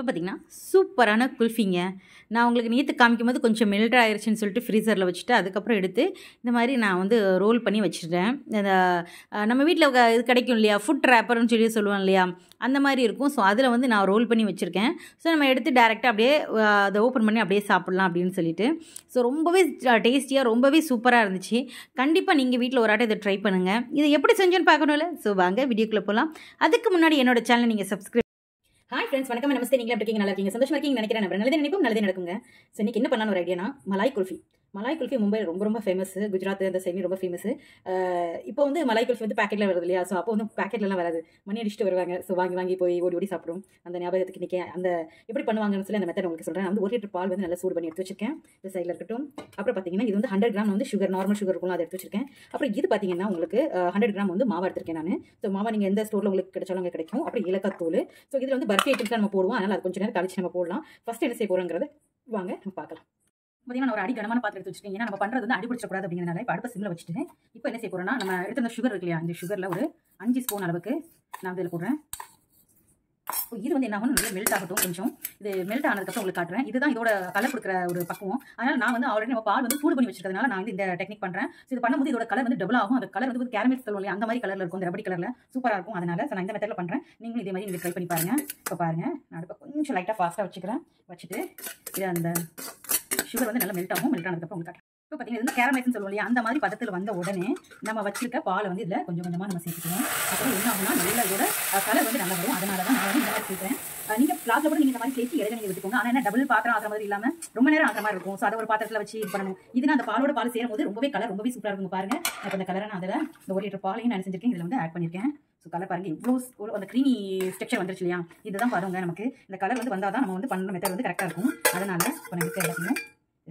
இப்போ பார்த்தீங்கன்னா சூப்பரான குல்ஃபிங்க. நான் உங்களுக்கு நேற்று காமிக்கும் போது கொஞ்சம் மெல்ட் ஆயிடுச்சுன்னு சொல்லிட்டு ஃப்ரீசரில் வச்சுட்டு அதுக்கப்புறம் எடுத்து இந்த மாதிரி நான் வந்து ரோல் பண்ணி வச்சுட்டேன் இந்த நம்ம வீட்டில் இது கிடைக்கும் இல்லையா? ஃபுட் ரேப்பர்னு சொல்லி சொல்லுவோம் இல்லையா? அந்த மாதிரி இருக்கும். ஸோ அதில் வந்து நான் ரோல் பண்ணி வச்சுருக்கேன். ஸோ நம்ம எடுத்து டேரெக்டாக அப்படியே அதை ஓப்பன் பண்ணி அப்படியே சாப்பிட்லாம் அப்படின்னு சொல்லிட்டு. ஸோ ரொம்பவே டேஸ்டியாக ரொம்பவே சூப்பராக இருந்துச்சு. கண்டிப்பாக நீங்கள் வீட்டில் ஒரு ஆட்டை இதை ட்ரை பண்ணுங்கள் இதை எப்படி செஞ்சோன்னு பார்க்கணும்ல? ஸோ வாங்க வீடியோக்குள்ளே போகலாம் அதுக்கு முன்னாடி என்னோட சேனலை நீங்கள் சப்ஸ்கிரைப் ஹாய் ஃப்ரெண்ட்ஸ் வணக்கம். நமஸ்தே. நீங்களே இருக்கீங்க? நல்லா இருக்கீங்க. சந்தோஷமா இருக்கீங்க நினைக்கிறேன். நம்புறேன் நல்லதே நினைப்போம். நல்லதே நடக்குங்க. ஸோ இன்னைக்கு என்ன பண்ணலாம்னு ஒரு ஐடியானா மலாய் குல்ஃபி. மலாய் குல்ஃபி மும்பை ரொம்ப ரொம்ப ஃபேமஸ் குஜராத் அந்த சைடு ரொம்ப ஃபேமஸ் இப்போ வந்து மலாய் குல்ஃபி வந்து பேக்கெட்டில் வருது இல்லையா? ஸோ அப்போ வந்து பேக்கெட்லலாம் வராது. மணி அடிச்சுட்டு வருவாங்க. ஸோ வாங்கி வாங்கி போய் ஓடி ஓடி சாப்பிடும். அந்த ஞாபகத்துக்கு நிற்க அந்த எப்படி பண்ணுவாங்கன்னு சொல்லி அந்த மெத்தட் உங்களுக்கு சொல்கிறேன் வந்து ஒரு லிட்டர் பால் வந்து நல்லா சூடு பண்ணி எடுத்து வச்சிருக்கேன். இந்த சைடில் இருக்கட்டும். அப்புறம் பார்த்தீங்கன்னா இது வந்து ஹண்ட்ரட் கிராம் வந்து சுகர் நார்மல் சுகர் இருக்கும் அதை எடுத்து வச்சிருக்கேன். அப்புறம் இது பார்த்தீங்கன்னா உங்களுக்கு ஹண்ட்ரட் கிராம் வந்து மாவு எடுத்திருக்கேன் நான். ஸோ மாவை நீங்கள் எந்த ஸ்டோரில் உங்களுக்கு கிடைச்சாலும் அங்கே கிடைக்கும். அப்புறம் ஏலக்காய் தூள். ஸோ இதில் வந்து பர்ஃபி ஐட்டம்ஸ்லாம் நம்ம போடுவோம். அதனால் அது கொஞ்சம் நேரம் கழிச்சு நம்ம போடலாம். ஃபஸ்ட்டு என்ன செய்ய போகிறோங்கிறது வாங்க நம்ம பார்க்கலாம். பார்த்தீங்கன்னா ஒரு அடி கனமான பாத்திரம் எடுத்து வச்சுருக்கேன் ஏன்னா நம்ம பண்ணுறது வந்து அடி பிடிச்சக்கூடாது அப்படிங்கிறனால இப்போ அடுப்பு சிம்மில் வச்சுட்டு இப்போ என்ன செய்ய போகிறோம்னா நம்ம எடுத்த அந்த சுகர் இருக்கு இல்லையா இந்த சுகரில் ஒரு அஞ்சு ஸ்பூன் அளவுக்கு நான் இதில் போடுறேன். இப்போ இது வந்து என்ன ஆகும் நல்லா மெல்ட் ஆகட்டும் கொஞ்சம். இது மெல்ட் ஆனதுக்கப்புறம் உங்களுக்கு காட்டுறேன். இதுதான் இதோட கலர் கொடுக்குற ஒரு பக்குவம். அதனால நான் வந்து ஆல்ரெடி நம்ம பால் வந்து சூடு பண்ணி வச்சிருக்கிறதுனால நான் வந்து இந்த டெக்னிக் பண்ணுறேன் ஸோ இது பண்ணும்போது இதோட கலர் வந்து டபுள் ஆகும். அந்த கலர் வந்து கேரமல் சொல்லுவோம் இல்லையா அந்த மாதிரி கலரில் இருக்கும். இந்த ரபடி கலரில் சூப்பராக இருக்கும். அதனால நான் இந்த மெத்தடில் பண்ணுறேன் நீங்களும் இதே மாதிரி நீங்கள் ட்ரை பண்ணி பாருங்க. இப்போ பாருங்க. நான் அடுப்பை கொஞ்சம் லைட்டாக ஃபாஸ்ட்டாக வச்சுக்கிறேன். வச்சுட்டு இது அந்த சுகர் வந்து நல்லா மெல்ட் ஆகும் மெல்ட் ஆனதுக்கப்புறம் உங்களுக்கு இப்போ பார்த்தீங்கன்னா இது கேரமைஸ்னு சொல்லுவோம் இல்லையா? அந்த மாதிரி பதத்தில் வந்த உடனே நம்ம வச்சிருக்க பாலை வந்து இதில் கொஞ்சம் கொஞ்சமாக நம்ம சேர்த்துக்கணும் அப்புறம் என்ன ஆகும்னா நல்லா இதோட கலர் வந்து நல்லா வரும். அதனால தான் நான் வந்து இந்த மாதிரி சேர்க்குறேன். நீங்கள் ஃப்ளாஸ்ல கூட நீங்கள் இந்த மாதிரி சேர்த்து இடையில நீங்கள் எடுத்துக்கோங்க ஆனால் என்ன டபுள் பாத்திரம் ஆகிற மாதிரி இல்லாமல் ரொம்ப நேரம் ஆகிற மாதிரி இருக்கும். ஸோ அதை ஒரு பாத்திரத்தில் வச்சு இது பண்ணணும். இதுனா அந்த பாலோட பால் சேரும் போது ரொம்பவே கலர் ரொம்பவே சூப்பராக இருக்கும் பாருங்க. இப்போ அந்த கலரை நான் அதில் இந்த ஒரு லிட்டர் பாலையும் நான் செஞ்சிருக்கேன். இதில் வந்து ஆட் பண்ணியிருக்கேன் ஸோ கலர் பாருங்க. இவ்வளோ அந்த க்ரீமி ஸ்ட்ரக்சர் வந்துருச்சு இல்லையா? இதுதான் பாருங்க நமக்கு. இந்த கலர் வந்து வந்தால் தான் நம்ம வந்து பண்ணுற மெத்தட் வந்து கரெக்டாக இருக்கும். அதனால இப்போ நான் இருக்க எல்லாத்தையும்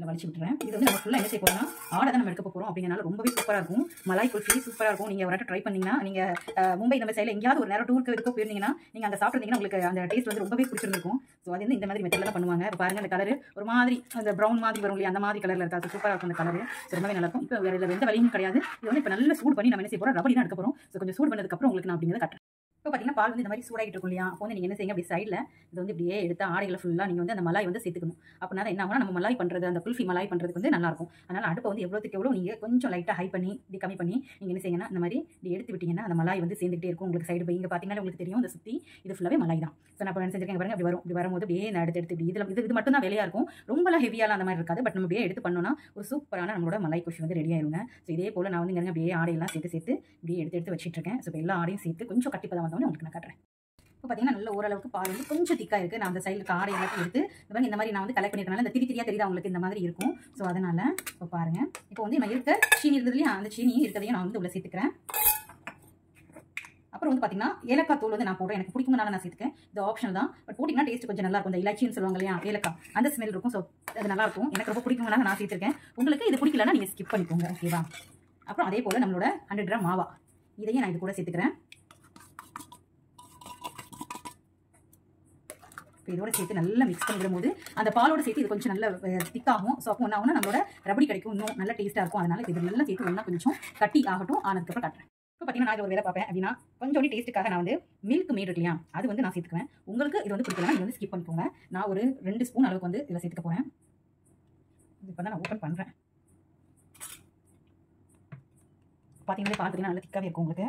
இதில் வலிச்சு விட்டுறேன் இது வந்து நம்ம ஃபுல்லாக என்ன செய்ய போகிறோம்னா ஆடை தான் நம்ம எடுக்க போகிறோம் அப்படிங்கிறனால ரொம்பவே சூப்பராக இருக்கும். மலாய் குல்ஃபி சூப்பராக இருக்கும். நீங்கள் ஒரு ட்ரை பண்ணிங்கன்னா நீங்கள் மும்பை நம்ம சைடில் எங்கேயாவது ஒரு நேரம் டூருக்கு இதுக்கோ போயிருந்தீங்கன்னா நீங்கள் அங்கே சாப்பிட்றீங்கன்னா உங்களுக்கு அந்த டேஸ்ட் வந்து ரொம்பவே பிடிச்சிருக்கும் ஸோ அது வந்து இந்த மாதிரி மெத்தடில் தான் பண்ணுவாங்க. இப்போ பாருங்க அந்த கலர் ஒரு மாதிரி அந்த ப்ரௌன் மாதிரி வரும் இல்லையா அந்த மாதிரி கலரில் இருக்காது சூப்பராக இருக்கும் அந்த கலர் ரொம்பவே நல்லாயிருக்கும் இப்போ வேறு எந்த வழியும் கிடையாது. இது வந்து இப்போ நல்ல சூடு பண்ணி நம்ம என்ன செய்ய போகிறோம் ரபடி தான் எடுக்க போகிறோம் ஸோ கொஞ்சம் சூடு பண்ணதுக்கப்புறம் உங்களுக்கு நான் அப்படிங்கிறத கட்டுறேன். இப்போ பார்த்தீங்கன்னா பால் வந்து இந்த மாதிரி சூடாகிட்டு இருக்கும் இல்லையா? அப்போ வந்து நீங்கள் என்ன செய்யுங்க அப்படி சைடில் இது வந்து இப்படியே எடுத்து ஆடைகளை ஃபுல்லாக நீங்கள் வந்து அந்த மலாய் வந்து சேர்த்துக்கணும். அப்படின்னா என்ன ஆகும் நம்ம மலாய் பண்ணுறது அந்த குல்ஃபி மலாய் பண்ணுறதுக்கு வந்து நல்லாயிருக்கும் அதனால் அடுப்பை வந்து எவ்வளோத்துக்கு எவ்வளோ நீங்கள் கொஞ்சம் லைட்டாக ஹை பண்ணி இப்படி கம்மி பண்ணி நீங்கள் என்ன செய்யுங்கன்னா இந்த மாதிரி இப்படி எடுத்து விட்டிங்கன்னா அந்த மலாய் வந்து சேர்ந்துகிட்டே இருக்கும் உங்களுக்கு சைடு போய் இங்கே பார்த்தீங்கன்னா உங்களுக்கு தெரியும் இந்த சுற்றி இது ஃபுல்லாகவே மலாய் தான். ஸோ நான் இப்போ என்ன செஞ்சிருக்கேன் பாருங்க அப்படி வரும். இப்படி வரும்போது அப்படியே நான் எடுத்து எடுத்து இப்படி இதில் இது இது மட்டும் தான் வேலையாக இருக்கும். ரொம்பலாம் ஹெவியாலாம் அந்த மாதிரி இருக்காது. பட் நம்ம அப்படியே எடுத்து பண்ணோம்னா ஒரு சூப்பரான நம்மளோட மலாய் குஷி வந்து ரெடி ஆயிருங்க. ஸோ இதே போல் நான் வந்து இங்கே அப்படியே ஆடையெல்லாம் சேர்த்து சேர்த்து இப்படியே எடுத்து எடுத்து வச்சுட்டு இருக்கேன். ஸோ எல்லா ஆடையும் சேர்த்து கொஞ்சம் கட்டிப்பதம் உங்களுக்கு நான் காட்டுறேன். இப்போ பார்த்தீங்கன்னா நல்ல ஓரளவுக்கு பால் வந்து கொஞ்சம் திக்காக இருக்குது நான் அந்த சைடில் காடை எல்லாத்தையும் எடுத்து இந்த மாதிரி இந்த மாதிரி நான் வந்து கலெக்ட் பண்ணியிருக்கனால இந்த திரி திரியாக தெரியுது அவங்களுக்கு இந்த மாதிரி இருக்கும். ஸோ அதனால் இப்போ பாருங்கள் இப்போ வந்து நான் இருக்க சீனி இருந்ததுலேயும் அந்த சீனியும் இருக்கிறதையும் நான் வந்து உள்ள சேர்த்துக்கிறேன். அப்புறம் வந்து பார்த்தீங்கன்னா ஏலக்காய் தூள் வந்து நான் போடுறேன். எனக்கு பிடிக்கும்னால நான் சேர்த்துக்கேன் இது ஆப்ஷன் தான். பட் போட்டிங்கன்னா டேஸ்ட் கொஞ்சம் நல்லா இருக்கும். இந்த இலாச்சின்னு சொல்லுவாங்க இல்லையா? ஏலக்காய். அந்த ஸ்மெல் இருக்கும். ஸோ அது நல்லா இருக்கும். எனக்கு ரொம்ப பிடிக்கும்னால நான் சேர்த்துருக்கேன். உங்களுக்கு இது பிடிக்கலன்னா நீங்கள் ஸ்கிப் பண்ணிக்கோங்க. ஓகேவா அப்புறம் அதே போல் நம்மளோட ஹண்ட்ரட் கிராம் மாவா. இதையும் நான் இது கூட சேர்த்துக்கிறேன். இப்போ இதோட சேர்த்து நல்லா மிக்ஸ் பண்ணி போது அந்த பாலோட சேர்த்து இது கொஞ்சம் நல்லா திக்காகும் ஸோ அப்போ என்ன ஆகும்னா நம்மளோட ரபடி கிடைக்கும். இன்னும் நல்லா டேஸ்ட்டாக இருக்கும். அதனால இது நல்லா சேர்த்து ஒன்றா கொஞ்சம் கட்டி ஆகட்டும். ஆனதுக்கப்புறம் கட்டுறேன். இப்போ பார்த்தீங்கன்னா நான் ஒரு வேலை பார்ப்பேன். அப்படின்னா கொஞ்சம் டேஸ்ட்டுக்காக நான் வந்து மில்க் மேட் இருக்கு இல்லையா அது வந்து நான் சேர்த்துக்குவேன். உங்களுக்கு இது வந்து பிடிக்கலாம் இது வந்து ஸ்கிப் பண்ணிக்கோங்க. நான் ஒரு ரெண்டு ஸ்பூன் அளவுக்கு வந்து இதில் சேர்த்துக்க போகிறேன் இப்போ தான் நான் ஓப்பன் பண்ணுறேன் பார்த்தீங்கன்னா பார்த்தீங்கன்னா நல்லா திக்காகவே இருக்கும் உங்களுக்கு.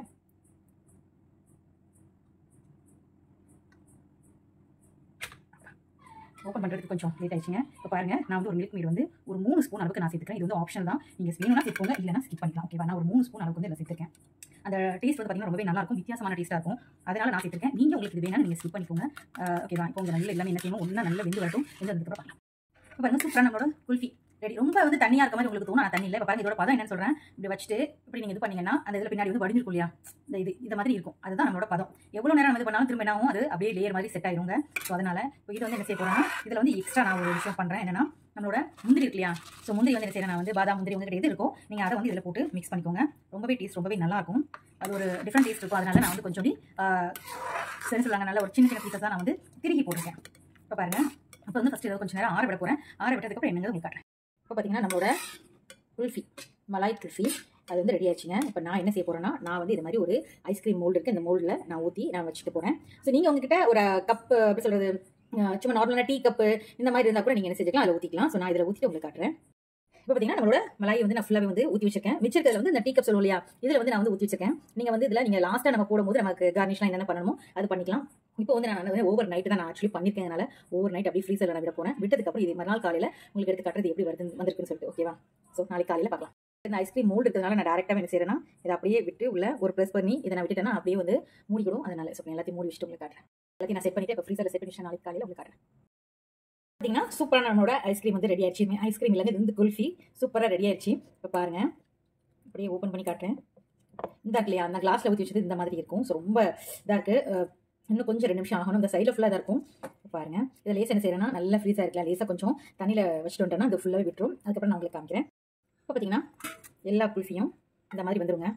ஓப்பன் பண்ணுறதுக்கு கொஞ்சம் லேட் ஆயிடுச்சுங்க. இப்போ பாருங்க நான் வந்து ஒரு மில்க் மீட் வந்து ஒரு மூணு ஸ்பூன் அளவுக்கு நான் சேர்த்துக்கிறேன். இது வந்து ஆப்ஷன் தான். நீங்கள் வேணும்னா சேர்த்துக்கோங்க இல்லைனா ஸ்கிப் பண்ணிக்கலாம். ஓகேவா நான் ஒரு மூணு ஸ்பூன் அளவுக்கு வந்து இதில் சேர்த்துருக்கேன். அந்த டேஸ்ட் வந்து பார்த்தீங்கன்னா ரொம்பவே நல்லா இருக்கும். வித்தியாசமான டேஸ்ட்டாக இருக்கும். அதனால் நான் சேர்த்துருக்கேன். நீங்கள் உங்களுக்கு இது வேணால் நீங்கள் ஸ்கிப் பண்ணிக்கோங்க. ஓகேவா இப்போ உங்கள் நல்ல எல்லாமே என்ன செய்யணும்? ஒன்றா நல்ல வெந்து வரட்டும். வெந்து வந்ததுக்கப்புறம் பண்ணலாம் இப்போ பாருங்கள் சூப்பராக நம்மளோட குல்ஃபி. ரெடி ரொம்ப வந்து தண்ணியாக இருக்க மாதிரி உங்களுக்கு தோணும். நான் தண்ணி இல்லை. இப்போ பாருங்க இதோட பதம் என்னன்னு சொல்கிறேன் இப்படி வச்சுட்டு இப்படி நீங்கள் இது பண்ணீங்கன்னா அந்த இதில் பின்னாடி வந்து வடிஞ்சிருக்கும் இல்லையா? இந்த இது இந்த மாதிரி இருக்கும். அதுதான் நம்மளோட பதம். எவ்வளோ நேரம் நம்ம இது பண்ணாலும் திரும்ப என்ன அது அப்படியே லேயர் மாதிரி செட் ஆயிருங்க. ஸோ அதனால் இப்போ இது வந்து என்ன செய்ய போகிறேன்னா இதில் வந்து எக்ஸ்ட்ரா நான் ஒரு விஷயம் பண்ணுறேன் என்னன்னா நம்மளோட முந்திரி இருக்கு இல்லையா? ஸோ முந்திரி வந்து என்ன செய்யறேன் நான் வந்து பாதாம் முந்திரி உங்ககிட்ட எது இருக்கும். நீங்கள் அதை வந்து இதில் போட்டு மிக்ஸ் பண்ணிக்கோங்க. ரொம்பவே டேஸ்ட் ரொம்பவே நல்லாயிருக்கும் அது ஒரு டிஃப்ரெண்ட் டேஸ்ட் இருக்கும். அதனால நான் வந்து கொஞ்சம் சரி சொல்லுவாங்க நல்ல ஒரு சின்ன சின்ன பீசஸ் தான் நான் வந்து திருகி போட்டிருக்கேன். இப்போ பாருங்க. இப்போ வந்து ஃபஸ்ட்டு இதை கொஞ்சம் நேரம் ஆற விட போகிறேன் ஆற விட்டதுக்கப்புறம் என்னங்க உங்களுக்கு காட்டுறேன். இப்போ பார்த்தீங்கன்னா நம்மளோட குல்ஃபி மலாய் குல்ஃபி அது வந்து ரெடி ஆச்சுங்க இப்போ நான் என்ன செய்ய போகிறேன்னா நான் வந்து இது மாதிரி ஒரு ஐஸ்கிரீம் மோல்டு இருக்குது இந்த மோல்டில் நான் ஊற்றி நான் வச்சுட்டு போகிறேன் ஸோ நீங்கள் உங்ககிட்ட ஒரு கப்பு எப்படி சொல்கிறது சும்மா நார்மலான டீ கப்பு இந்த மாதிரி இருந்தால் கூட நீங்கள் என்ன செஞ்சுக்கலாம் அதில் ஊற்றிக்கலாம் ஸோ நான் இதில் ஊற்றிட்டு உங்களுக்கு காட்டுறேன். இப்போ பார்த்தீங்கன்னா நம்மளோட மலாயை வந்து நான் ஃபுல்லாகவே வந்து ஊற்றி வச்சிருக்கேன். மிச்சத்தில் வந்து இந்த டீ கப் சொல்லுவோம் இல்லையா? இதில் வந்து நான் வந்து ஊற்றி வச்சிருக்கேன். நீங்கள் வந்து இதில் நீங்கள் லாஸ்ட்டாக நம்ம போடும்போது நமக்கு கார்னிஷ்லாம் என்னென்ன பண்ணணுமோ அது பண்ணிக்கலாம். இப்போ வந்து நான் வந்து ஓவர் நைட்டு தான் நான் ஆக்சுவலி பண்ணிருக்கேன் ஓவர் நைட் அப்படியே ஃப்ரீசரில் நான் விட போனேன் விட்டதுக்கப்புறம் இது மறுநாள் காலையில் உங்களுக்கு எடுத்து கட்டுறது எப்படி வருது வந்திருக்குன்னு சொல்லிட்டு ஓகேவா ஸோ நாளைக்கு காலையில் பார்க்கலாம். இந்த ஐஸ்கிரீம் மோல்டு இருக்கிறதுனால நான் டேரெக்டாக என்ன செய்யறேன்னா இதை அப்படியே விட்டு உள்ள ஒரு ப்ரெஸ் பண்ணி இதை நான் விட்டுட்டேன்னா அப்படியே வந்து மூடிக்கிடும் அதனால ஸோ எல்லாத்தையும் மூடி வச்சுட்டு உங்களுக்கு காட்டுறேன். எல்லாத்தையும் நான் செட் பண்ணிட்டு இப்போ ஃப்ரீசரில் செட் பண்ணி நாளைக்கு காலையில் உங்களுக்கு காட்டுறேன். பார்த்தீங்கன்னா சூப்பராக நம்மளோட ஐஸ்கிரீம் வந்து ரெடி ஆயிடுச்சு. ஐஸ்கிரீம் இல்லைங்க இது வந்து குல்ஃபி சூப்பராக ரெடி ஆயிடுச்சு. இப்போ பாருங்கள் அப்படியே ஓப்பன் பண்ணி காட்டுறேன். இந்த இல்லையா? அந்த கிளாஸில் ஊற்றி வச்சது இந்த மாதிரி இருக்கும். ஸோ ரொம்ப இதாக இருக்குது இன்னும் கொஞ்சம் ரெண்டு நிமிஷம் ஆகணும். இந்த சைடில் ஃபுல்லாக தான் இருக்கும். பாருங்கள் இதில் லேஸ் என்ன செய்யறேன்னா நல்லா ஃப்ரீஸாக இருக்கலாம் லேஸாக கொஞ்சம் தண்ணியில் வச்சுட்டு வந்துட்டேன்னா அது ஃபுல்லாகவே விட்டுரும். அதுக்கப்புறம் நான் உங்களுக்கு காமிக்கிறேன். இப்போ பார்த்தீங்கன்னா எல்லா குல்ஃபியும் இந்த மாதிரி வந்துடுங்க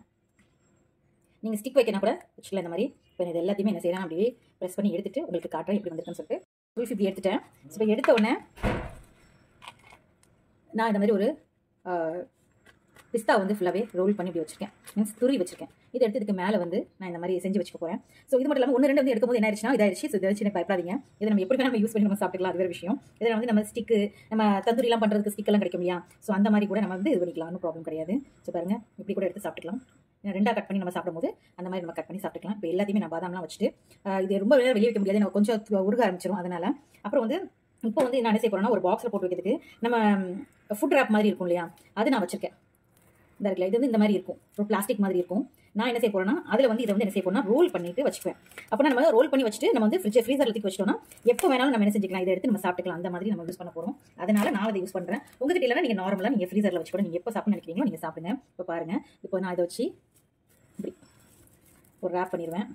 நீங்கள் ஸ்டிக் வைக்கணும் கூட வச்சுக்கலாம். இந்த மாதிரி. இப்போ இது எல்லாத்தையுமே என்ன செய்யறேன் அப்படியே ப்ரெஸ் பண்ணி எடுத்துகிட்டு உங்களுக்கு காட்டுறேன் எப்படி வந்துருக்குன்னு சொல்லிட்டு. குல்ஃபி இப்படி எடுத்துட்டேன். ஸோ இப்போ எடுத்த உடனே நான் இந்த மாதிரி ஒரு பிஸ்தா வந்து ஃபுல்லாகவே ரோல் பண்ணி இப்படி வச்சிருக்கேன். மீன்ஸ் துருவி வச்சிருக்கேன். இது எடுத்து இதுக்கு மேலே வந்து நான் இந்த மாதிரி செஞ்சு வச்சுக்க போகிறேன் ஸோ இது மட்டும் இல்லாமல் ஒன்று ரெண்டு வந்து எடுக்கும்போது என்ன ஆயிடுச்சுன்னா இதாயிடுச்சு. ஸோ இதை வச்சு பயப்படாதீங்க. இதை நம்ம எப்படி நம்ம யூஸ் பண்ணி நம்ம சாப்பிட்டுக்கலாம். அது வேறு விஷயம். இதில் வந்து நம்ம ஸ்டிக்கு நம்ம தந்தூரிலாம் பண்ணுறதுக்கு ஸ்டிக்கெல்லாம் கிடைக்கும் இல்லையா? ஸோ அந்த மாதிரி கூட நம்ம வந்து இது பண்ணிக்கலாம் ஒன்றும் ப்ராப்ளம் கிடையாது. ஸோ பாருங்கள் இப்படி கூட எடுத்து சாப்பிட்டுக்கலாம். ரெண்டாக கட் பண்ணி நம்ம சாப்பிடும்போது அந்த மாதிரி நம்ம கட் பண்ணி சாப்பிட்டுக்கலாம். இப்போ எல்லாத்தையுமே நான் பாதாம்லாம் வச்சுட்டு இது ரொம்ப வெளியே வெளியே வைக்க முடியாது. நம்ம கொஞ்சம் உருக ஆரம்பிச்சிடும் அதனால. அப்புறம் வந்து இப்போ வந்து நான் என்ன செய்ய போகிறேன்னா ஒரு பாக்ஸில் போட்டு வைக்கிறதுக்கு நம்ம ஃபுட் ரேப் மாதிரி இருக்கும் இல்லையா? அது நான் வச்சிருக்கேன். இந்த இருக்குல்ல இது வந்து இந்த மாதிரி இருக்கும். ஒரு பிளாஸ்டிக் மாதிரி இருக்கும். நான் என்ன செய்ய போகிறேன்னா அதில் வந்து இதை வந்து என்ன செய்ய போறேன்னா ரோல் பண்ணிட்டு வச்சுக்குவேன். அப்போ நம்ம ரோல் பண்ணி வச்சுட்டு நம்ம வந்து ஃப்ரிட்ஜ் ஃப்ரீசர் தூக்கி வச்சிட்டோம்னா எப்போ வேணாலும் நம்ம என்ன செஞ்சுக்கலாம் இதை எடுத்து நம்ம சாப்பிட்டுக்கலாம். அந்த மாதிரி நம்ம யூஸ் பண்ண போகிறோம் அதனால நான் அதை யூஸ் பண்ணுறேன் உங்ககிட்ட இல்லைனா நீங்கள் நார்மலாக நீங்கள் ஃப்ரீசரில் வச்சு கூட நீங்கள் எப்போ சாப்பிட நினைக்கிறீங்களோ நீங்கள் சாப்பிடுங்க. இப்போ பாருங்கள் இப்போ நான் இதை வச்சு ஒரு ரேப் பண்ணிடுவேன்.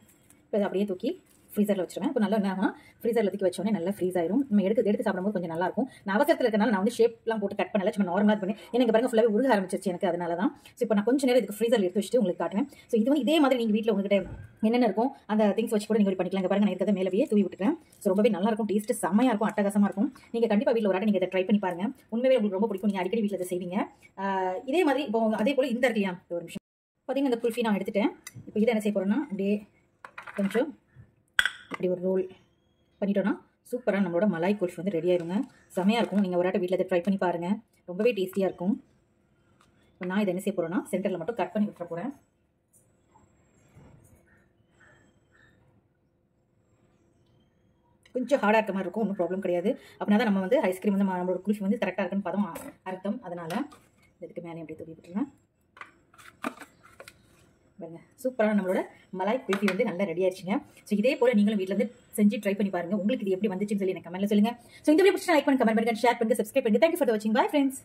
இப்போ இதை அப்படியே தூக்கி ஃப்ரீசரில் வச்சுருவேன். இப்போ நல்லா என்ன ஃப்ரீசரில் தூக்கி வச்சோடனே நல்லா ஃப்ரீஸ் ஆயிரும். நம்ம எடுத்து எடுத்து சாப்பிடும்போது கொஞ்சம் நல்லாயிருக்கும் நான் அவசரத்தில் இருக்கனால நான் வந்து ஷேப்லாம் போட்டு கட் பண்ணல. சும்மா நார்மலாக பண்ணி எனக்கு பாருங்க ஃபுல்லாகவே உருக ஆரம்பிச்சிருச்சு எனக்கு அதனால தான் ஸோ இப்போ நான் கொஞ்சம் நேரம் இதுக்கு ஃப்ரீசரில் எடுத்து வச்சுட்டு உங்களுக்கு காட்டுறேன். ஸோ இது வந்து இதே மாதிரி நீங்கள் வீட்டில் உங்ககிட்ட என்னென்ன இருக்கும் அந்த திங்ஸ் வச்சு கூட நீங்கள் பண்ணிக்கலாம். பாருங்க நான் இருக்கிறத மேலவே தூவி விட்டுக்கிறேன். ஸோ ரொம்பவே நல்லா இருக்கும். டேஸ்ட் செம்மையாக இருக்கும். அட்டகாசமாக இருக்கும். நீங்கள் கண்டிப்பாக வீட்டில் ஒரு நீங்கள் இதை ட்ரை பண்ணி பாருங்க. உண்மையே உங்களுக்கு ரொம்ப பிடிக்கும். நீங்கள் அடிக்கடி வீட்டில் இதை செய்வீங்க. இதே மாதிரி இப்போ அதே போல் இந்த இருக்கையா ஒரு நிமிஷம். பார்த்தீங்கன்னா இந்த குல்ஃபி நான் எடுத்துட்டேன். இப்போ இதை என்ன செய்ய போகிறேன்னா அப்படியே கொஞ்சம் இப்படி ஒரு ரோல் பண்ணிட்டோன்னா சூப்பராக நம்மளோட மலாய் குல்ஃபி வந்து ரெடி ஆயிருங்க. செமையாக இருக்கும். நீங்கள் ஒரு ஆட்ட வீட்டில் இதை ட்ரை பண்ணி பாருங்கள் ரொம்பவே டேஸ்டியாக இருக்கும். இப்போ நான் இதை என்ன செய்ய போகிறேன்னா சென்டரில் மட்டும் கட் பண்ணி விட்டுற போகிறேன் கொஞ்சம் ஹார்டாக இருக்க மாதிரி இருக்கும். ஒன்றும் ப்ராப்ளம் கிடையாது. அப்படின்னா தான் நம்ம வந்து ஐஸ்கிரீம் வந்து நம்மளோட குல்ஃபி வந்து கரெக்டாக இருக்குன்னு பதம் அர்த்தம். அதனால் இதுக்கு மேலே எப்படி தூவி விட்டுருவேன் சூப்பரான நம்மளோட மலாய் குல்ஃபி வந்து நல்லா ரெடி ஆயிடுச்சுங்க. ஸோ இதே போல நீங்களும் வீட்டில் வந்து செஞ்சு ட்ரை பண்ணி பாருங்க. உங்களுக்கு இது எப்படி வந்துச்சுன்னு சொல்லி எனக்கு கமெண்ட்ல சொல்லுங்க. ஸோ இந்த வீடியோ பிடிச்சா லைக் பண்ணி கமெண்ட் பண்ணுங்க ஷேர் பண்ணுங்க சப்ஸ்கிரைப் பண்ணுங்க. தேங்க்யூ ஃபார் வாட்சிங் பை ஃப்ரெண்ட்ஸ்